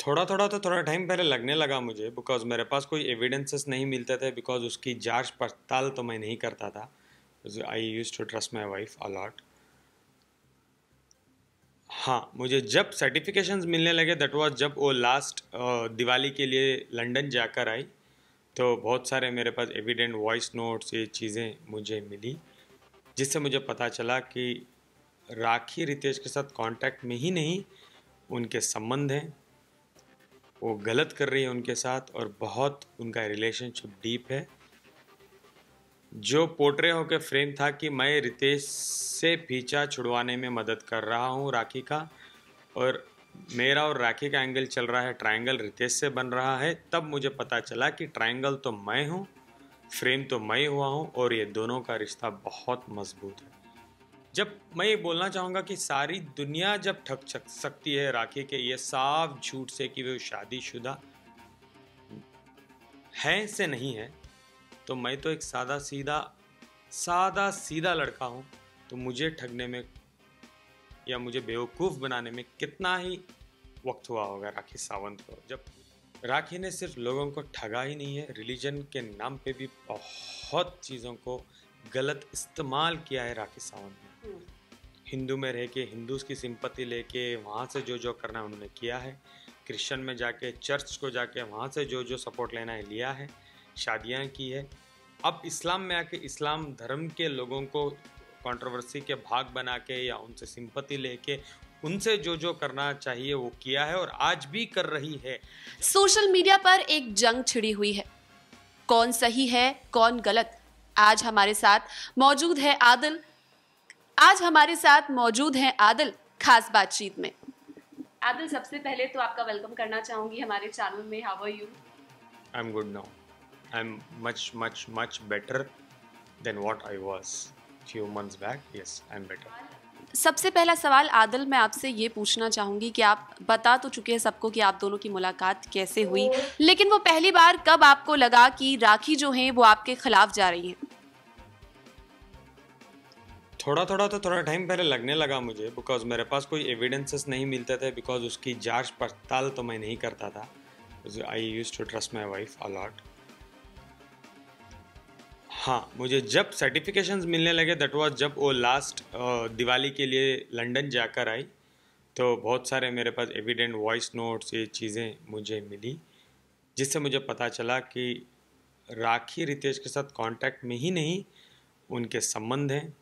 थोड़ा थोड़ा तो थोड़ा टाइम पहले लगने लगा मुझे बिकॉज़ मेरे पास कोई एविडेंसेस नहीं मिलते थे बिकॉज़ उसकी जाँच पड़ताल तो मैं नहीं करता था। I use to trust my wife a lot हाँ मुझे जब सर्टिफिकेशंस मिलने लगे दैट वाज जब वो लास्ट दिवाली के लिए लंदन जाकर आई तो बहुत सारे मेरे पास एविडेंट वॉइस नोट्स ये चीज़ें मुझे मिली, जिससे मुझे पता चला कि राखी रितेश के साथ कांटेक्ट में ही नहीं, उनके संबंध हैं। वो गलत कर रही है उनके साथ और बहुत उनका रिलेशनशिप डीप है। जो पोर्ट्रे होकर फ्रेम था कि मैं रितेश से पीछा छुड़वाने में मदद कर रहा हूँ राखी का और मेरा और राखी का एंगल चल रहा है ट्रायंगल रितेश से बन रहा है, तब मुझे पता चला कि ट्रायंगल तो मैं हूँ फ्रेम तो मैं हुआ हूँ और ये दोनों का रिश्ता बहुत मज़बूत है। जब मैं ये बोलना चाहूँगा कि सारी दुनिया जब ठग सकती है राखी के, ये साफ़ झूठ से कि वे शादीशुदा है से नहीं है तो मैं तो एक सादा सीधा सादा सीधा लड़का हूँ तो मुझे ठगने में या मुझे बेवकूफ़ बनाने में कितना ही वक्त हुआ होगा राखी सावंत को। जब राखी ने सिर्फ़ लोगों को ठगा ही नहीं है, रिलीजन के नाम पे भी बहुत चीज़ों को गलत इस्तेमाल किया है राखी सावंत ने। हिंदू में रह के हिंदूज की सिंपत्ति लेके, वहाँ से जो जो करना उन्होंने किया है। क्रिश्चियन में जाके, चर्च को जाके, वहाँ से जो जो सपोर्ट लेना है, लिया है। शादियाँ की है। अब इस्लाम में आके, इस्लाम धर्म के लोगों को कंट्रोवर्सी के भाग बना के या उनसे सिंपत्ति लेके, उनसे जो जो करना चाहिए, वो किया है और आज भी कर रही है। सोशल मीडिया पर एक जंग छिड़ी हुई है। कौन सही है, कौन गलत, आज हमारे साथ मौजूद है आदिल। आज हमारे साथ मौजूद हैं आदिल खास बातचीत में। आदिल सबसे पहले तो आपका वेलकम करना चाहूँगी हमारे चैनल में how are you I am good now I am much much much better than what I was few months back yes I am better सबसे पहला सवाल आदिल मैं आपसे ये पूछना चाहूँगी कि आप बता तो चुके हैं सबको कि आप दोनों की मुलाकात कैसे हुई लेकिन वो पहली बार कब आपको लगा कि राखी जो है वो आपके खिलाफ जा रही है? थोड़ा थोड़ा तो थोड़ा टाइम पहले लगने लगा मुझे बिकॉज़ मेरे पास कोई एविडेंसेस नहीं मिलते थे बिकॉज़ उसकी जाँच पड़ताल तो मैं नहीं करता था। I use to trust my wife a lot हाँ मुझे जब सर्टिफिकेशंस मिलने लगे दैट वाज जब वो लास्ट दिवाली के लिए लंदन जाकर आई तो बहुत सारे मेरे पास एविडेंट वॉइस नोट्स ये चीज़ें मुझे मिली, जिससे मुझे पता चला कि राखी रितेश के साथ कांटेक्ट में ही नहीं, उनके संबंध हैं।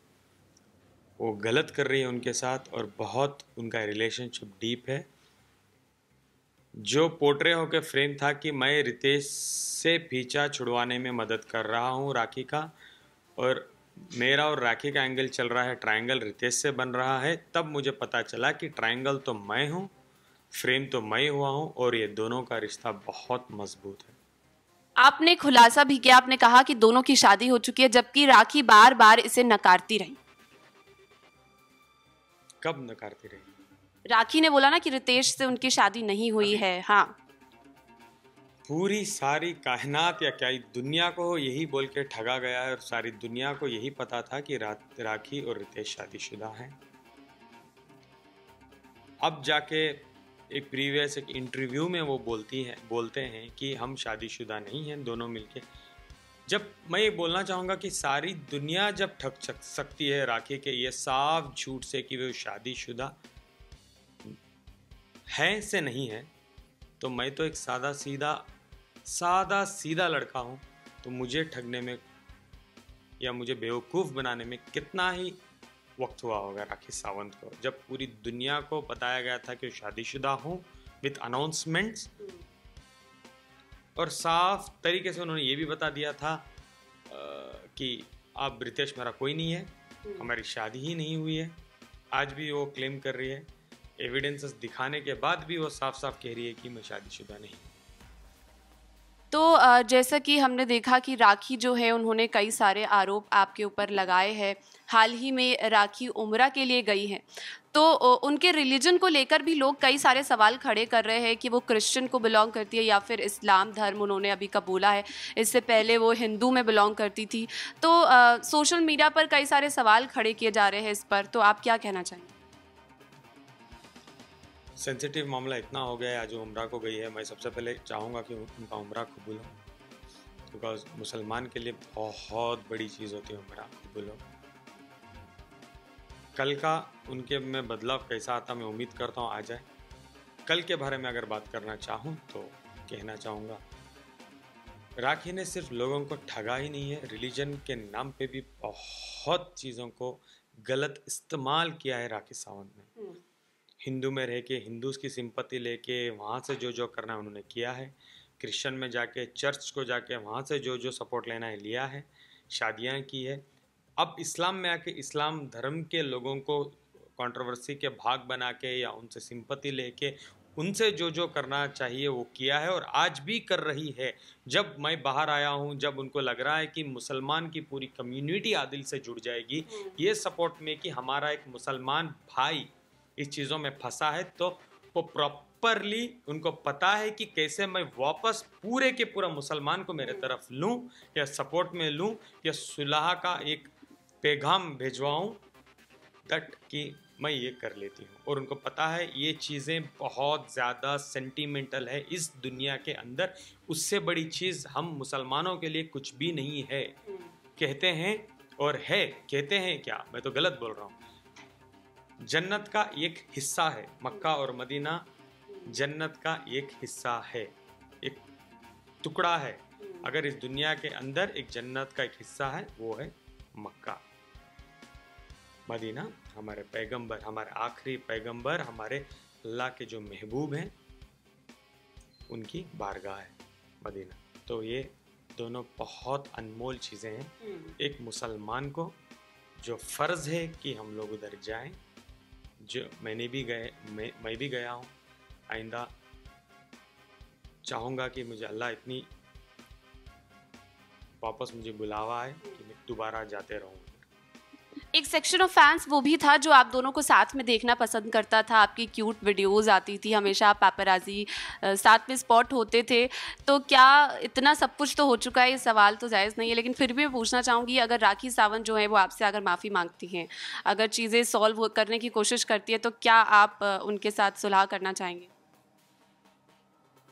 वो गलत कर रही है उनके साथ और बहुत उनका रिलेशनशिप डीप है। जो पोर्ट्रे होकर फ्रेम था कि मैं रितेश से पीछा छुड़वाने में मदद कर रहा हूँ राखी का और मेरा और राखी का एंगल चल रहा है ट्रायंगल रितेश से बन रहा है, तब मुझे पता चला कि ट्रायंगल तो मैं हूँ फ्रेम तो मैं हुआ हूँ और ये दोनों का रिश्ता बहुत मज़बूत है। आपने खुलासा भी किया, आपने कहा कि दोनों की शादी हो चुकी है, जबकि राखी बार बार इसे नकारती रही। कब नकारती रही राखी ने बोला ना कि रितेश से उनकी शादी नहीं हुई है हाँ। पूरी सारी कायनात या क्या दुनिया को यही बोल के ठगा गया है और सारी दुनिया को यही पता था कि रा, राखी और रितेश शादीशुदा हैं। अब जाके एक प्रीवियस एक इंटरव्यू में वो बोलती हैं बोलते हैं कि हम शादीशुदा नहीं हैं दोनों मिलके जब मैं ये बोलना चाहूँगा कि सारी दुनिया जब ठग सकती है राखी के, ये साफ़ झूठ से कि वे शादीशुदा है से नहीं है तो मैं तो एक सादा सीधा सादा सीधा लड़का हूँ तो मुझे ठगने में या मुझे बेवकूफ़ बनाने में कितना ही वक्त हुआ होगा राखी सावंत को। जब पूरी दुनिया को बताया गया था कि शादीशुदा हूँ विथ अनाउंसमेंट्स और साफ़ तरीके से उन्होंने ये भी बता दिया था आ, कि आप रितेश मेरा कोई नहीं है हम्म। हमारी शादी ही नहीं हुई है आज भी वो क्लेम कर रही है एविडेंसेस दिखाने के बाद भी वो साफ़ साफ़ कह रही है कि मैं शादीशुदा नहीं तो जैसा कि हमने देखा कि राखी जो है उन्होंने कई सारे आरोप आपके ऊपर लगाए हैं। हाल ही में राखी उम्र के लिए गई हैं। तो उनके रिलीजन को लेकर भी लोग कई सारे सवाल खड़े कर रहे हैं कि वो क्रिश्चियन को बिलोंग करती है या फिर इस्लाम धर्म उन्होंने अभी कबूला है। इससे पहले वो हिंदू में बिलोंग करती थी। तो आ, सोशल मीडिया पर कई सारे सवाल खड़े किए जा रहे हैं इस पर। तो आप क्या कहना चाहेंगे? सेंसिटिव मामला इतना हो गया है, आज उम्र को गई है, मैं सबसे पहले चाहूँगा कि उनका उम्र कबूल हो। बिकॉज़ मुसलमान के लिए बहुत बड़ी चीज़ होती है उम्र, कबूल हो। कल का उनके में बदलाव कैसा आता, मैं उम्मीद करता हूँ आ जाए। कल के बारे में अगर बात करना चाहूँ तो कहना चाहूँगा, राखी ने सिर्फ़ लोगों को ठगा ही नहीं है रिलीजन के नाम पे भी बहुत चीज़ों को गलत इस्तेमाल किया है राखी सावंत ने। हम्म। हिंदू में रह के हिंदूज की सिंपत्ति लेके वहाँ से जो जो करना है उन्होंने किया है। क्रिश्चियन में जाके चर्च को जाके वहाँ से जो जो सपोर्ट लेना है लिया है शादियाँ की है। अब इस्लाम में आके इस्लाम धर्म के लोगों को कंट्रोवर्सी के भाग बना के या उनसे सिंपत्ति लेके उनसे जो जो करना चाहिए वो किया है और आज भी कर रही है। जब मैं बाहर आया हूँ जब उनको लग रहा है कि मुसलमान की पूरी कम्युनिटी आदिल से जुड़ जाएगी हम्म। ये सपोर्ट में कि हमारा एक मुसलमान भाई इस चीज़ों में फंसा है तो वो प्रॉपरली उनको पता है कि कैसे मैं वापस पूरे के पूरा मुसलमान को मेरे तरफ़ लूँ, या सपोर्ट में लूँ, या सुलह का एक पैगाम भिजवाऊँ दट कि मैं ये कर लेती हूँ। और उनको पता है, ये चीज़ें बहुत ज़्यादा सेंटिमेंटल है इस दुनिया के अंदर। उससे बड़ी चीज़ हम मुसलमानों के लिए कुछ भी नहीं है। कहते हैं और है, कहते हैं क्या? मैं तो गलत बोल रहा हूँ। जन्नत का एक हिस्सा है। मक्का और मदीना जन्नत का एक हिस्सा है। एक टुकड़ा है। अगर इस दुनिया के अंदर एक जन्नत का एक हिस्सा है वो है मक्का। मदीना हमारे पैगंबर हमारे आखिरी पैगंबर हमारे अल्लाह के जो महबूब हैं उनकी बारगाह है मदीना। तो ये दोनों बहुत अनमोल चीज़ें हैं। हम्म। एक मुसलमान को जो फ़र्ज़ है कि हम लोग उधर जाएँ जो मैंने भी गए, मैं मैं भी गया हूँ। आइंदा चाहूँगा कि मुझे अल्लाह इतनी वापस मुझे बुलावा है कि मैं दोबारा जाते रहूँ। एक सेक्शन ऑफ़ फैंस वो भी था जो आप दोनों को साथ में देखना पसंद करता था। आपकी क्यूट वीडियोस आती थी, हमेशा आप पेपराजी साथ में स्पॉट होते थे। तो क्या इतना सब कुछ तो हो चुका है? ये सवाल तो जायज़ नहीं है, लेकिन फिर भी मैं पूछना चाहूँगी, अगर राखी सावंत जो है वो आपसे अगर माफ़ी मांगती हैं, अगर चीज़ें सॉल्व करने की कोशिश करती है तो क्या आप उनके साथ सुलह करना चाहेंगे?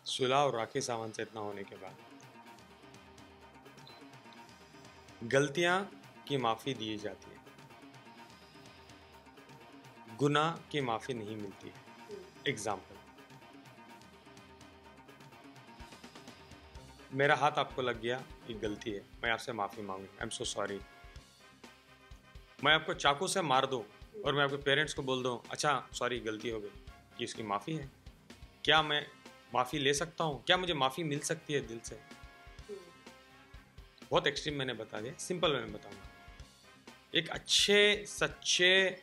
सुलह और राखी सावंत से इतना होने के बाद। गलतियाँ की माफ़ी दी जाती है। गुनाह की माफ़ी नहीं मिलती। एग्ज़ाम्पल मेरा हाथ आपको लग गया, ये गलती है। मैं आपसे माफ़ी मांगू। आई एम सो सॉरी मैं आपको चाकू से मार दूँ और मैं आपके पेरेंट्स को बोल दूँ अच्छा सॉरी गलती हो गई। ये इसकी माफ़ी है। क्या मैं माफ़ी ले सकता हूँ? क्या मुझे माफ़ी मिल सकती है दिल से? बहुत एक्सट्रीम मैंने बता दिया। सिंपल मैंने बताऊँगा। एक अच्छे, सच्चे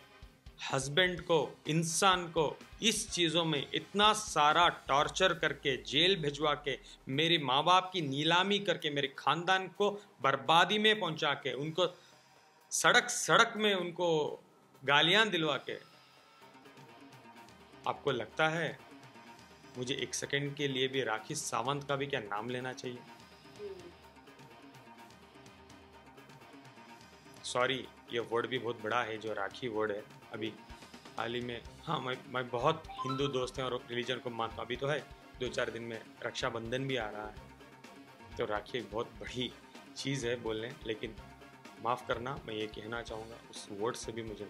हस्बैंड को इंसान को इस चीज़ों में इतना सारा टॉर्चर करके जेल भिजवा के मेरे माँ बाप की नीलामी करके मेरे ख़ानदान को बर्बादी में पहुँचा के उनको सड़क सड़क में उनको गालियाँ दिलवा के। आपको लगता है मुझे एक सेकंड के लिए भी राखी सावंत का भी क्या नाम लेना चाहिए? सॉरी ये वर्ड भी बहुत बड़ा है, जो राखी वर्ड है। अभी हाल ही में हाँ मैं मैं बहुत हिंदू दोस्त हैं और रिलीजन को मानता हूँ। अभी तो है दो चार दिन में रक्षाबंधन भी आ रहा है। तो राखी एक बहुत बड़ी चीज़ है बोलने, लेकिन माफ़ करना, मैं ये कहना चाहूँगा, उस वर्ड से भी मुझे